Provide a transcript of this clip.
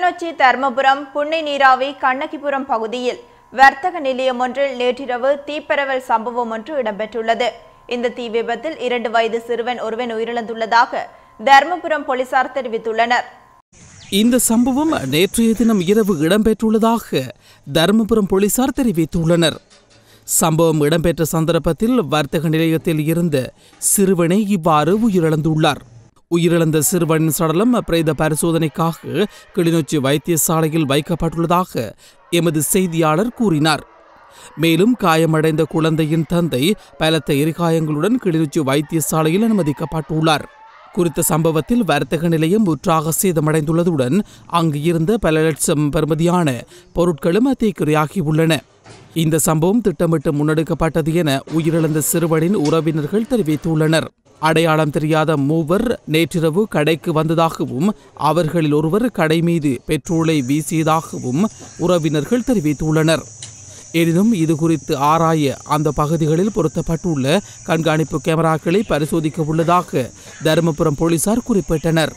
கிளிநொச்சி தர்மபுரம் புன்னை நீராவி கண்ணகிபுரம் பகுதியில் வர்த்தக நிலையம் ஒன்றில் நேற்றிரவு தீப்பரவல் சம்பவம் ஒன்று இடம்பெற்றுள்ளது. இந்த தீ விபத்தில் இரண்டு வயது சிறுவன் ஒருவன் உயிரிழந்துள்ளதாக தர்மபுரம் போலீசார் தெரிவித்துள்ளனர். இந்த சம்பவம் நேற்றைய தினம் இரவு இடம்பெற்றுள்ளதாக தருமபுரம் போலீசார் தெரிவித்துள்ளனர். சம்பவம் இடம்பெற்ற சந்தர்ப்பத்தில் வர்த்தக நிலையத்தில் இருந்து சிறுவனை இவ்வாறு உயிரிழந்துள்ளார். உயிரிழந்த சிறுவனின் சடலம் பிரேத பரிசோதனைக்காக கிளிநொச்சி வைத்தியசாலையில் வைக்கப்பட்டுள்ளதாக எமது செய்தியாளர் கூறினார். மேலும் காயமடைந்த குழந்தையின் தந்தை பலத்த எரிகாயங்களுடன் கிளிநொச்சி வைத்தியசாலையில் அனுமதிக்கப்பட்டுள்ளார். குறித்த சம்பவத்தில் வர்த்தக நிலையம் முற்றாக சேதமடைந்துள்ளதுடன் அங்கு இருந்த பல லட்சம் பெறுமதியான பொருட்களும் தீக்கிரையாகியுள்ளன இந்த சம்பவம் திட்டமிட்டு முன்னெடுக்கப்பட்டது என உயிரிழந்த சிறுவனின் உறவினர்கள் தெரிவித்துள்ளனர். அடையாளம் தெரியாத மூவர் நேற்றிரவு கடைக்கு வந்ததாகவும் அவர்களில் ஒருவர் கடை மீது பெட்ரோலை வீசியதாகவும் உறவினர்கள் தெரிவித்துள்ளனர். எனினும் இது குறித்து ஆராய அந்த பகுதிகளில் பொருத்தப்பட்டுள்ள கண்காணிப்பு கேமராக்களை பரிசோதிக்க உள்ளதாக தருமபுரம் போலீசார் குறிப்பிட்டனர்.